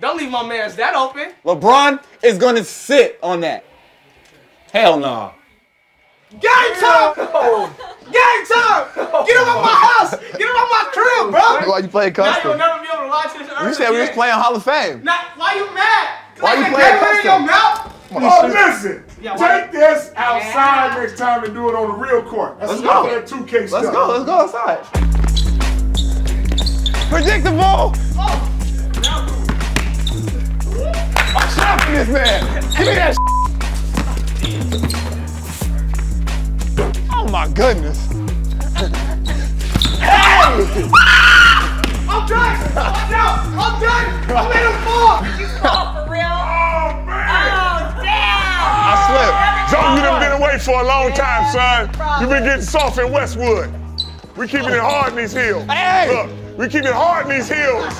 Don't leave my man's that open. LeBron is gonna sit on that. Hell no. Game time! Game time! Get him out my house! Get him out my crib, bro! Why you playing Now you'll custom? never be able to lie to this You said we was playing Hall of Fame. Now, why you mad? Why Like you a playing gator in custom? your mouth? Oh, listen. Yeah, Take this outside next time and do it on the real court. That's Let's go. of that 2K stuff. Let's go. Let's go outside. Predictable. I'm this man. Give me that. Oh my goodness. Hey! I'm done! I'm done! I'm done! I made him fall! Oh, for real? Oh, man. Oh, damn! I slipped. Joe, you done been away for a long time, son. You been getting soft in Westwood. We keeping it hard in these hills. Hey! Look, we keeping it hard in these hills.